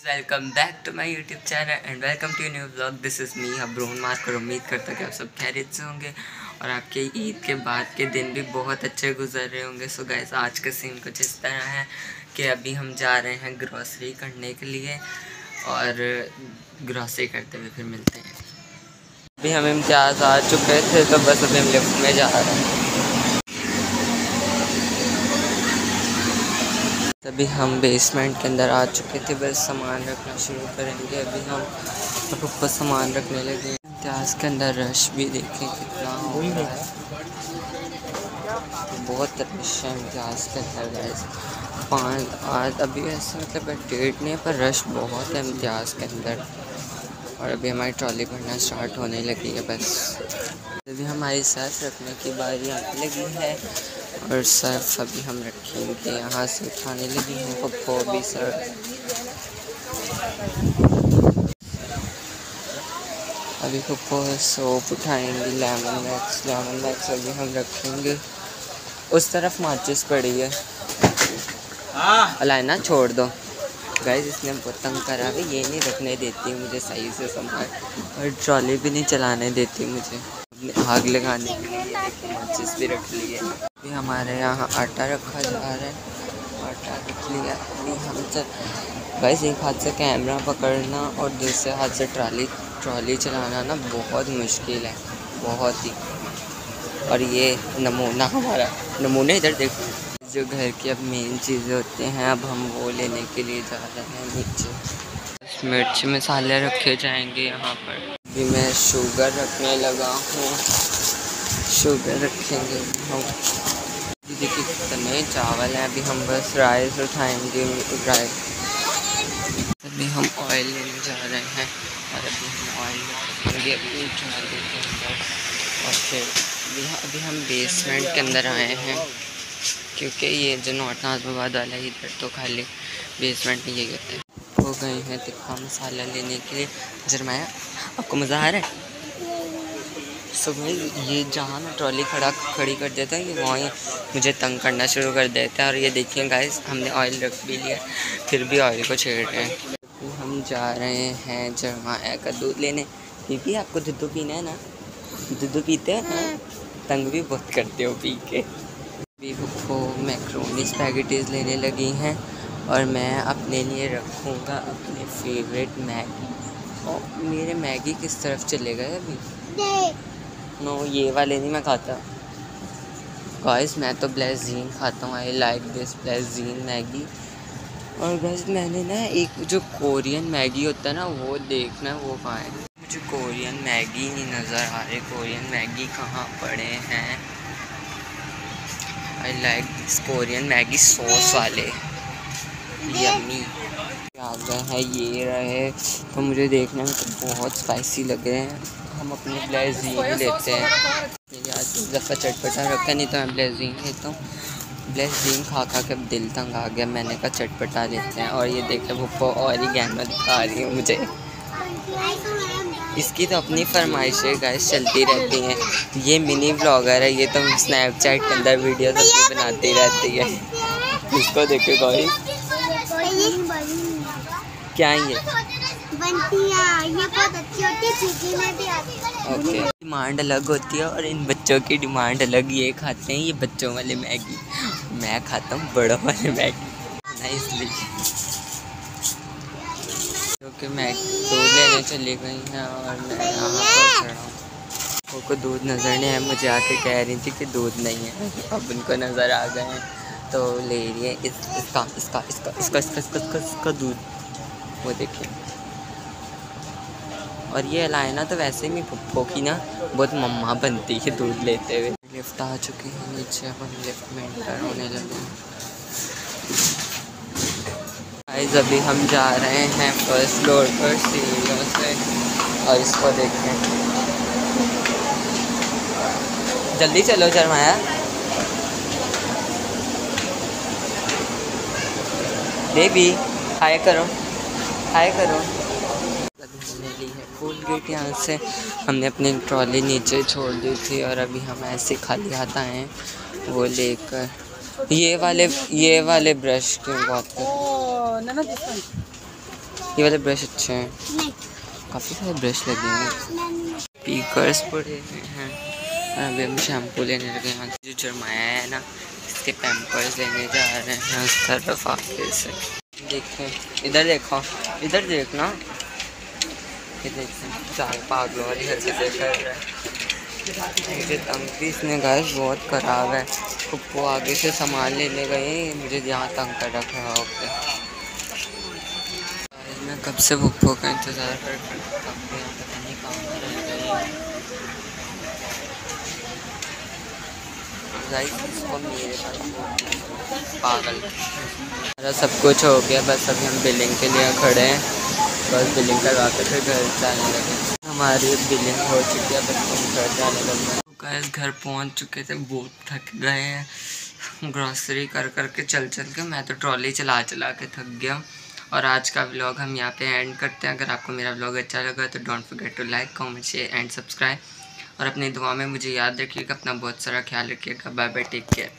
Welcome back to my YouTube channel and welcome to new blog this is me अब्रोन Mark और उम्मीद करता कि आप सब खैरियत से होंगे और आपके ईद के बाद के दिन भी बहुत अच्छे गुजर रहे होंगे। सो गैस आज का सीन कुछ इस तरह है कि अभी हम जा रहे हैं ग्रॉसरी करने के लिए और ग्रॉसरी करते हुए फिर मिलते हैं। अभी हम इम्तियाज़ आ चुके थे तो बस अभी हम लिफ्ट में जा रहे हैं। तभी हम बेसमेंट के अंदर आ चुके थे। बस सामान रखना शुरू करेंगे। अभी हम ऊपर सामान रखने लगे इतिहास के अंदर रश भी देखें कितना हो रहा है। बहुत रश है इतिहास के अंदर गैस पाँच आज अभी ऐसे मतलब डेट नहीं है पर रश बहुत है इम्तियाज़ के अंदर। और अभी हमारी ट्रॉली भरना स्टार्ट होने लगी है बस। अभी हमारी सर्फ रखने की बारी आने लगी है। और सर्फ अभी हम रखेंगे यहाँ से उठाने लगी हैं पप्पो भी सर्फ अभी पप्पो सोप उठाएँगे लेमन मैक्स लेमन मैक्स अभी हम रखेंगे। उस तरफ़ माचिस पड़ी है। अलाइना छोड़ दो। गाइस इसने बहुत तंग करा। है ये नहीं रखने देती मुझे सही से सामान और ट्रॉली भी नहीं चलाने देती मुझे। आग लगाने के लिए माचिस भी रख ली है। अभी हमारे यहाँ आटा रखा जा रहा है। आटा रख लिया। अभी हम चल गाइस एक हाथ से कैमरा पकड़ना और दूसरे हाथ से ट्रॉली ट्रॉली चलाना ना बहुत मुश्किल है। बहुत ही। और ये नमूना हमारा। नमूने इधर देखो। जो घर की अब मेन चीज़ें होते हैं, अब हम वो लेने के लिए जा रहे हैं नीचे। मिर्च मसाले रखे जाएँगे यहाँ पर। अभी मैं शुगर रखने लगा हूँ। शुगर रखेंगे हम। देखिए कितने चावल हैं। अभी हम बस राइस उठाएँगे। राइस अभी हम ऑयल लेने जा रहे हैं। और अभी हम ऑयल रखेंगे। अपनी देते हैं अंदर और फिर अभी अभी हम बेसमेंट के अंदर आए हैं। क्योंकि ये जो नॉर्थ नाजमाबाद वाला इधर तो खाली बेसमेंट में ये होता है। हो गए हैं तिक्का मसाला लेने के लिए। जरमाया आपको मज़ा आ रहा है? सो भाई ये जहाँ मैं ट्रॉली खड़ा खड़ी कर देता है ये वहीं मुझे तंग करना शुरू कर देता है। और ये देखिए गाइस हमने ऑयल रख भी लिया फिर भी ऑयल को छेड़ रहे हैं। हम जा रहे हैं जरमाया का दूध लेने। क्योंकि आपको दूध पीना है ना? दूध पीते हैं? तंग भी बहुत करते हो पी के। अभी को मैक्रोनी स्पैगेटीज़ लेने लगी हैं। और मैं अपने लिए रखूँगा अपने फेवरेट मैगी और मेरे मैगी किस तरफ़ चले गए अभी? नो ये वाले नहीं मैं खाता। गाइस मैं तो ब्लेजीन खाता हूँ आई लाइक दिस ब्लेजीन मैगी और बस मैंने ना एक जो कोरियन मैगी होता है ना, वो देखना, वो है मुझे कोरियन मैगी नहीं नज़र आ रही। कोरियन मैगी कहाँ पड़े हैं? I like this Korean Maggi sauce वाले। यम्मी आ गए हैं, ये रहे तो मुझे देखने में तो बहुत स्पाइसी लग रहे हैं। हम अपने ब्लेजीन लेते हैं। मैंने आज दफ़ा चटपटा रखा नहीं तो मैं ब्लेजीन लेता हूँ। ब्लेजीन खा खा के दिल तंग आ गया, मैंने कहा चटपटा लेते हैं। और ये देखे वो और ही गहना दिखा रही है मुझे। इसकी तो अपनी फरमाइशें गाइस चलती रहती हैं। ये मिनी ब्लॉगर है, ये तो स्नैपचैट के अंदर वीडियो सब बनाती रहती है। इसको देखे क्या ये ओके। डिमांड अलग होती है और इन बच्चों की डिमांड अलग ये खाते हैं ये बच्चों वाले मैगी। मैं खाता हूँ बड़ों वाले मैगी। ना इसलिए क्योंकि मैं दूध लेने चली गई हैं और मैं यहाँ पर खड़ा हूँ। को दूध नज़र नहीं है मुझे आके कह रही थी कि दूध नहीं है। अब उनको नज़र आ गए हैं। तो ले रही है। इस इसका इसका इसका इसका इसका इसका इसका, इसका दूध। वो देखिए। और ये लाइना तो वैसे भी पप्पो की ना बहुत मम्मा बनती है दूध लेते हुए। लिफ्ट आ चुकी है नीचे हम लिफ्ट में एंटर होने लगे गाइस अभी हम जा रहे हैं फ़र्स्ट फ्लोर पर सीढ़ियों से। और इसको देखें। जल्दी चलो शर्माया बेबी हाय करो। हाय करो। हमने ली है फुल गेट यहाँ से हमने अपनी ट्रॉली नीचे छोड़ दी थी और अभी हम ऐसे खाली हाथ आए हैं वो लेकर। ये वाले ये वाले ब्रश के one. ये वाले ब्रश अच्छे हैं। काफ़ी सारे ब्रश लगे हैं। स्पीकर्स पड़े हुए हैं। अभी हम शैम्पू लेने लगे हैं। जो जरमाया है ना, इसके पैम्पर्स लेने जा रहे हैं उस तरफ़ आगे से। देखें, इधर देखो, इधर देखना। ये देखें, चार पागलों रहे हैं। इसने गैस बहुत ख़राब है। खुद आगे से सामान लेने गए मुझे यहाँ तंग कर रखा हो गया मैं कब से पुप्पो का इंतज़ार कर पता नहीं इसको मेरे पागल। हमारा सब कुछ हो गया, बस अभी हम बिलिंग के लिए खड़े हैं। बस बिलिंग करवा के फिर घर जाने लगे। हमारी बिलिंग हो चुकी है, बस हम घर जाने लगे। गैस घर पहुँच चुके थे, बहुत थक गए हैं। ग्रॉसरी कर कर के चल चल के मैं तो ट्रॉली चला चला के थक गया। और आज का व्लॉग हम यहाँ पे एंड करते हैं। अगर आपको मेरा व्लॉग अच्छा लगा तो don't forget to like comment share and subscribe और अपनी दुआ में मुझे याद रखिएगा, अपना बहुत सारा ख्याल रखिएगा। Bye bye take care